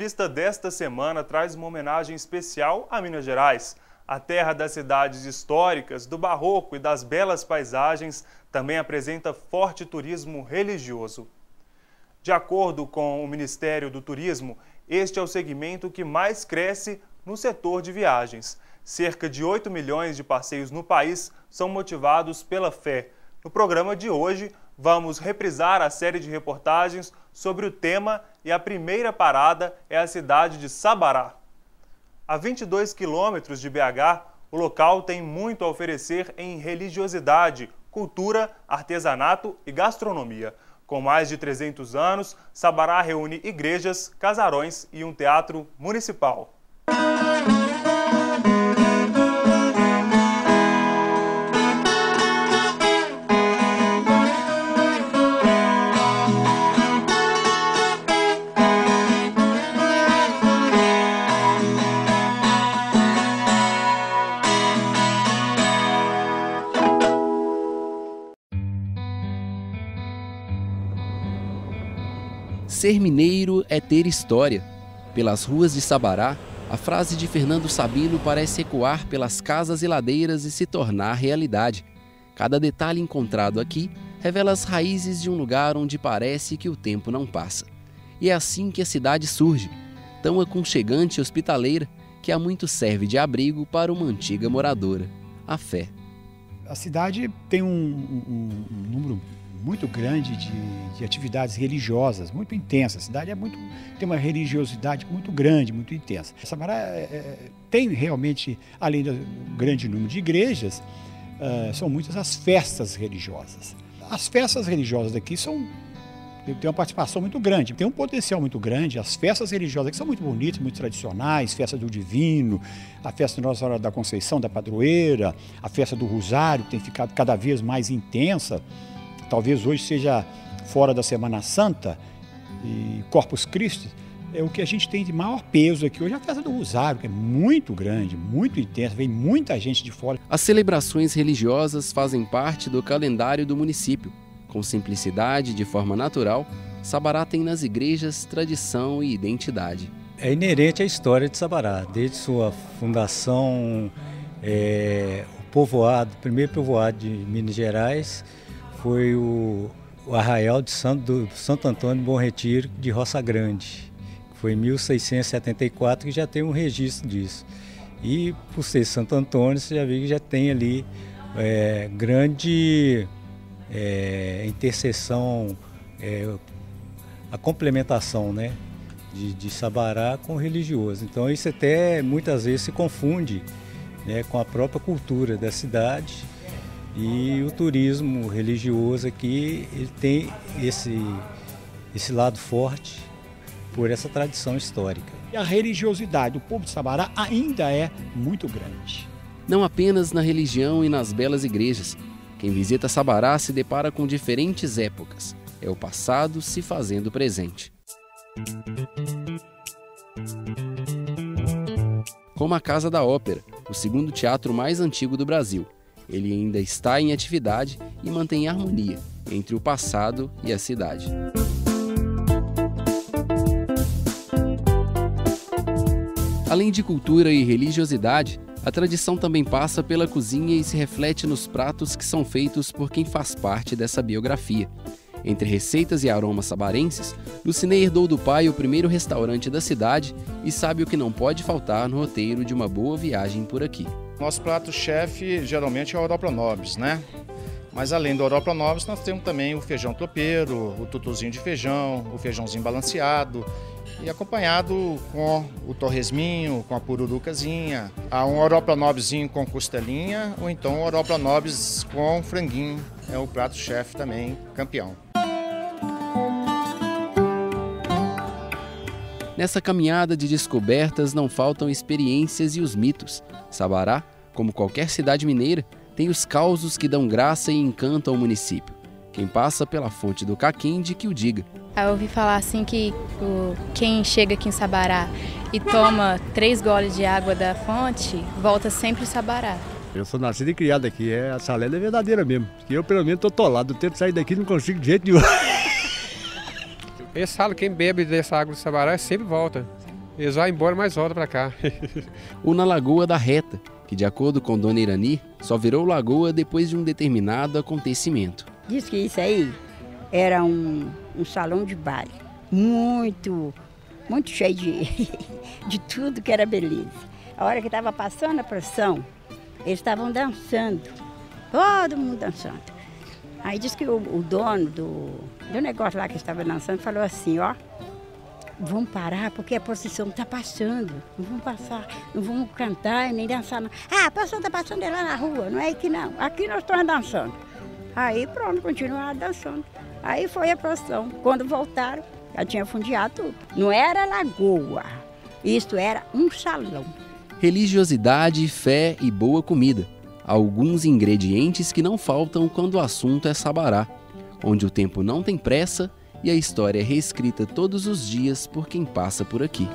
O Revista desta semana traz uma homenagem especial a Minas Gerais. A terra das cidades históricas, do barroco e das belas paisagens também apresenta forte turismo religioso. De acordo com o Ministério do Turismo, este é o segmento que mais cresce no setor de viagens. Cerca de 8 milhões de passeios no país são motivados pela fé. No programa de hoje, vamos reprisar a série de reportagens sobre o tema e a primeira parada é a cidade de Sabará. A 22 quilômetros de BH, o local tem muito a oferecer em religiosidade, cultura, artesanato e gastronomia. Com mais de 300 anos, Sabará reúne igrejas, casarões e um teatro municipal. Ser mineiro é ter história. Pelas ruas de Sabará, a frase de Fernando Sabino parece ecoar pelas casas e ladeiras e se tornar realidade. Cada detalhe encontrado aqui revela as raízes de um lugar onde parece que o tempo não passa. E é assim que a cidade surge, tão aconchegante e hospitaleira que há muito serve de abrigo para uma antiga moradora, a fé. A cidade tem um, um, um número muito grande de, de, atividades religiosas, muito intensas. A cidade é muito, tem uma religiosidade muito grande, muito intensa. Samará é, é, tem realmente, além do grande número de igrejas, uh, são muitas as festas religiosas. As festas religiosas daqui são tem uma participação muito grande, tem um potencial muito grande. As festas religiosas aqui são muito bonitas, muito tradicionais, festa do Divino, a festa Nossa Senhora da Conceição, da Padroeira, a festa do Rosário, que tem ficado cada vez mais intensa talvez hoje seja fora da Semana Santa e Corpus Christi, é o que a gente tem de maior peso aqui hoje é a festa do Rosário, que é muito grande, muito intensa, vem muita gente de fora. As celebrações religiosas fazem parte do calendário do município. Com simplicidade, de forma natural, Sabará tem nas igrejas tradição e identidade. É inerente à história de Sabará, desde sua fundação, é, o povoado, o primeiro povoado de Minas Gerais, foi o, o arraial de Santo, Santo Antônio Bom Retiro de Roça Grande. Foi em 1674 que já tem um registro disso. E por ser Santo Antônio, você já vê que já tem ali é, grande é, interseção, é, a complementação né, de, de Sabará com religioso. Então isso até muitas vezes se confunde né, com a própria cultura da cidade e o turismo religioso aqui ele tem esse, esse lado forte por essa tradição histórica. E a religiosidade do povo de Sabará ainda é muito grande. Não apenas na religião e nas belas igrejas. Quem visita Sabará se depara com diferentes épocas. É o passado se fazendo presente. Como a Casa da Ópera, o segundo teatro mais antigo do Brasil, ele ainda está em atividade e mantém harmonia entre o passado e a cidade. Além de cultura e religiosidade, a tradição também passa pela cozinha e se reflete nos pratos que são feitos por quem faz parte dessa biografia. Entre receitas e aromas sabarenses, Lucinei herdou do pai o primeiro restaurante da cidade e sabe o que não pode faltar no roteiro de uma boa viagem por aqui. Nosso prato-chefe geralmente é o Oropla Nobres, né? Mas além do Oropla Nobres, nós temos também o feijão tropeiro, o tutuzinho de feijão, o feijãozinho balanceado e acompanhado com o torresminho, com a pururucazinha. Há um Oropla Nobrezinho com costelinha ou então um Oropla Nobres com franguinho. É o prato-chefe também, campeão. Nessa caminhada de descobertas não faltam experiências e os mitos. Sabará, como qualquer cidade mineira, tem os causos que dão graça e encantam o município. Quem passa pela fonte do Caquinde que o diga. Eu ouvi falar assim que o, quem chega aqui em Sabará e toma três goles de água da fonte, volta sempre em Sabará. Eu sou nascido e criado aqui, é, essa lenda é verdadeira mesmo. Eu, pelo menos, estou tolado. Eu tento sair daqui e não consigo de jeito nenhum. Eles falam que quem bebe dessa água de Sabará sempre volta. Eles vão embora, mas volta para cá. o na Lagoa da Reta, que de acordo com Dona Irani, só virou lagoa depois de um determinado acontecimento. Diz que isso aí era um, um salão de baile, muito, muito cheio de, de tudo que era beleza. A hora que estava passando a pressão, eles estavam dançando, todo mundo dançando. Aí disse que o, o dono do, do negócio lá que estava dançando falou assim, ó, vamos parar porque a procissão está passando. Não vamos passar, não vamos cantar nem dançar. Não. Ah, a procissão está passando lá na rua, não é aqui não. Aqui nós estamos dançando. Aí pronto, continuaram dançando. Aí foi a procissão. Quando voltaram, já tinha fundiado tudo. Não era lagoa, isto era um salão. Religiosidade, fé e boa comida. Alguns ingredientes que não faltam quando o assunto é Sabará, onde o tempo não tem pressa e a história é reescrita todos os dias por quem passa por aqui.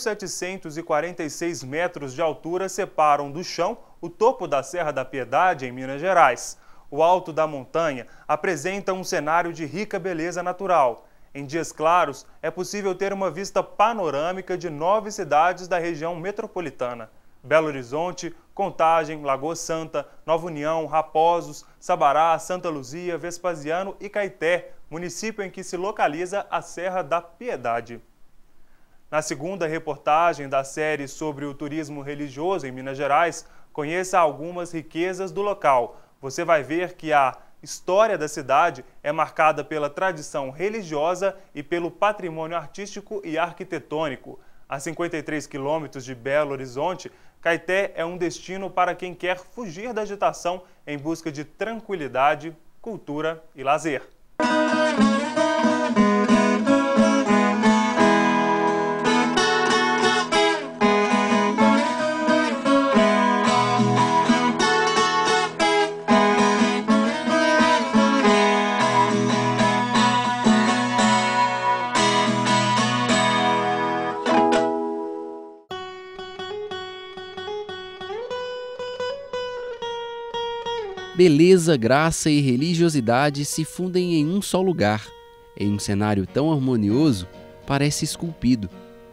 1.746 metros de altura separam do chão o topo da Serra da Piedade, em Minas Gerais. O alto da montanha apresenta um cenário de rica beleza natural. Em dias claros, é possível ter uma vista panorâmica de nove cidades da região metropolitana. Belo Horizonte, Contagem, Lagoa Santa, Nova União, Raposos, Sabará, Santa Luzia, Vespasiano e Caeté, município em que se localiza a Serra da Piedade. Na segunda reportagem da série sobre o turismo religioso em Minas Gerais, conheça algumas riquezas do local. Você vai ver que a história da cidade é marcada pela tradição religiosa e pelo patrimônio artístico e arquitetônico. A 53 quilômetros de Belo Horizonte, Caeté é um destino para quem quer fugir da agitação em busca de tranquilidade, cultura e lazer. Beleza, graça e religiosidade se fundem em um só lugar. Em um cenário tão harmonioso, parece esculpido.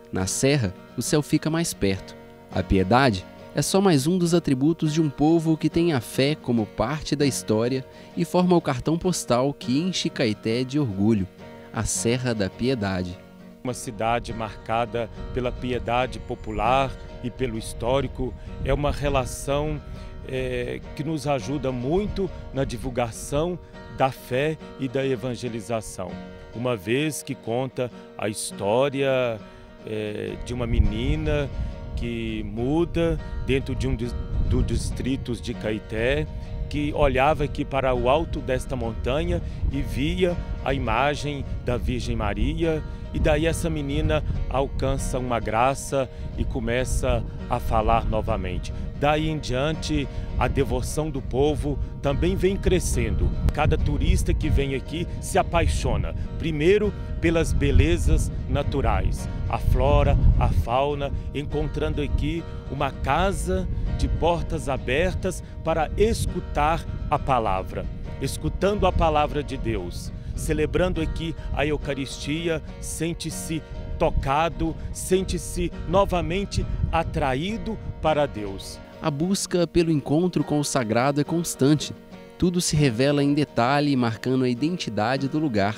Na serra, o céu fica mais perto. A piedade é só mais um dos atributos de um povo que tem a fé como parte da história e forma o cartão postal que enche Caeté de orgulho, a Serra da Piedade. Uma cidade marcada pela piedade popular e pelo histórico é uma relação é, que nos ajuda muito na divulgação da fé e da evangelização. Uma vez que conta a história é, de uma menina que muda dentro de um dos do distritos de Caeté, que olhava aqui para o alto desta montanha e via a imagem da Virgem Maria, e daí essa menina alcança uma graça e começa a falar novamente. Daí em diante, a devoção do povo também vem crescendo. Cada turista que vem aqui se apaixona, primeiro pelas belezas naturais, a flora, a fauna, encontrando aqui uma casa de portas abertas para escutar a palavra, escutando a palavra de Deus, celebrando aqui a Eucaristia, sente-se tocado, sente-se novamente atraído para Deus. A busca pelo encontro com o sagrado é constante. Tudo se revela em detalhe, marcando a identidade do lugar.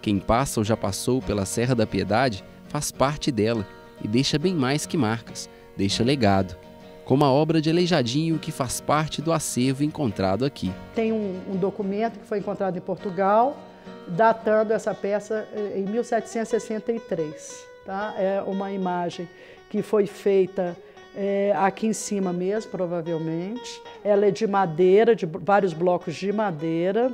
Quem passa ou já passou pela Serra da Piedade faz parte dela e deixa bem mais que marcas, deixa legado. Como a obra de Aleijadinho que faz parte do acervo encontrado aqui. Tem um, um documento que foi encontrado em Portugal, datando essa peça eh, em 1763. Tá? É uma imagem que foi feita é, aqui em cima mesmo, provavelmente. Ela é de madeira, de vários blocos de madeira,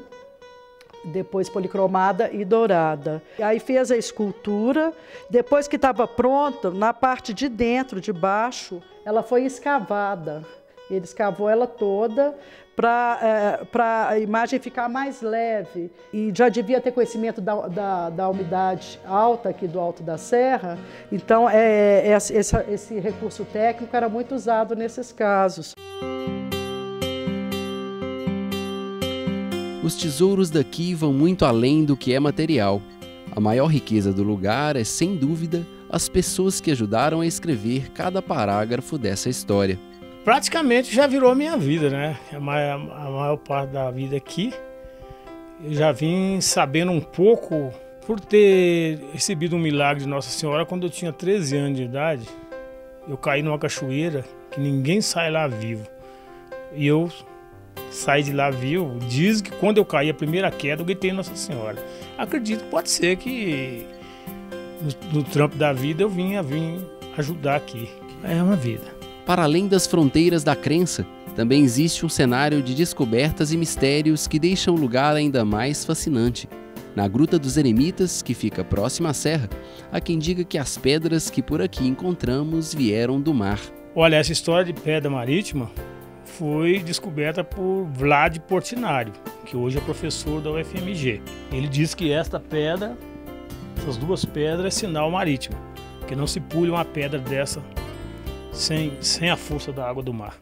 depois policromada e dourada. Aí fez a escultura, depois que estava pronta, na parte de dentro, de baixo, ela foi escavada. Ele escavou ela toda para é, a imagem ficar mais leve. E já devia ter conhecimento da, da, da umidade alta aqui do Alto da Serra, então é, é esse, esse recurso técnico era muito usado nesses casos. Os tesouros daqui vão muito além do que é material. A maior riqueza do lugar é, sem dúvida, as pessoas que ajudaram a escrever cada parágrafo dessa história praticamente já virou minha vida, né? A maior, a maior parte da vida aqui. Eu já vim sabendo um pouco por ter recebido um milagre de Nossa Senhora quando eu tinha 13 anos de idade. Eu caí numa cachoeira que ninguém sai lá vivo. E eu saí de lá vivo. Diz que quando eu caí a primeira queda, eu gritei Nossa Senhora. Acredito, pode ser que no, no trampo da vida eu vinha vim ajudar aqui. É uma vida. Para além das fronteiras da crença, também existe um cenário de descobertas e mistérios que deixam o lugar ainda mais fascinante. Na Gruta dos Eremitas, que fica próxima à serra, há quem diga que as pedras que por aqui encontramos vieram do mar. Olha, essa história de pedra marítima foi descoberta por Vlad Portinari, que hoje é professor da UFMG. Ele diz que esta pedra, essas duas pedras, é sinal marítimo, que não se pule uma pedra dessa sem, sem a força da água do mar.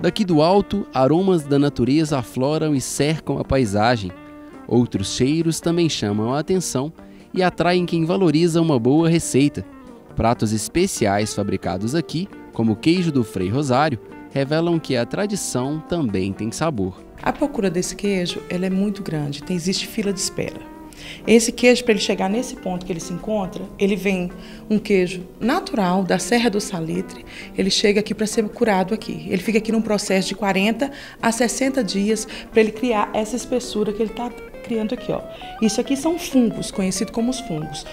Daqui do alto, aromas da natureza afloram e cercam a paisagem. Outros cheiros também chamam a atenção e atraem quem valoriza uma boa receita. Pratos especiais fabricados aqui, como o queijo do Frei Rosário, revelam que a tradição também tem sabor. A procura desse queijo ela é muito grande, tem, existe fila de espera. Esse queijo, para ele chegar nesse ponto que ele se encontra, ele vem um queijo natural da Serra do Salitre, ele chega aqui para ser curado aqui. Ele fica aqui num processo de 40 a 60 dias para ele criar essa espessura que ele está criando aqui. Ó. Isso aqui são fungos, conhecidos como os fungos.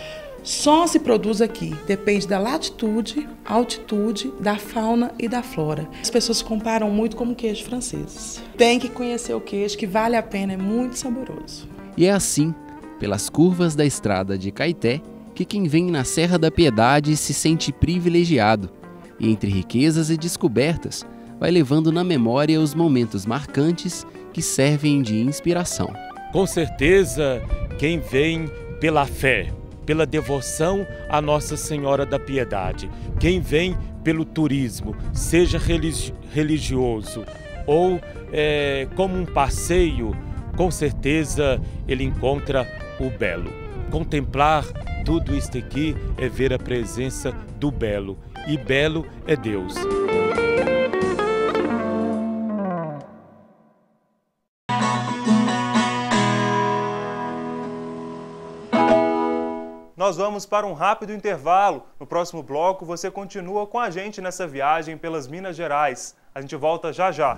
Só se produz aqui, depende da latitude, altitude, da fauna e da flora. As pessoas comparam muito como queijo franceses. Tem que conhecer o queijo, que vale a pena, é muito saboroso. E é assim pelas curvas da estrada de Caeté, que quem vem na Serra da Piedade se sente privilegiado e, entre riquezas e descobertas, vai levando na memória os momentos marcantes que servem de inspiração. Com certeza, quem vem pela fé, pela devoção à Nossa Senhora da Piedade, quem vem pelo turismo, seja religioso ou é, como um passeio, com certeza ele encontra o belo. Contemplar tudo isto aqui é ver a presença do belo, e belo é Deus. Nós vamos para um rápido intervalo. No próximo bloco, você continua com a gente nessa viagem pelas Minas Gerais. A gente volta já já.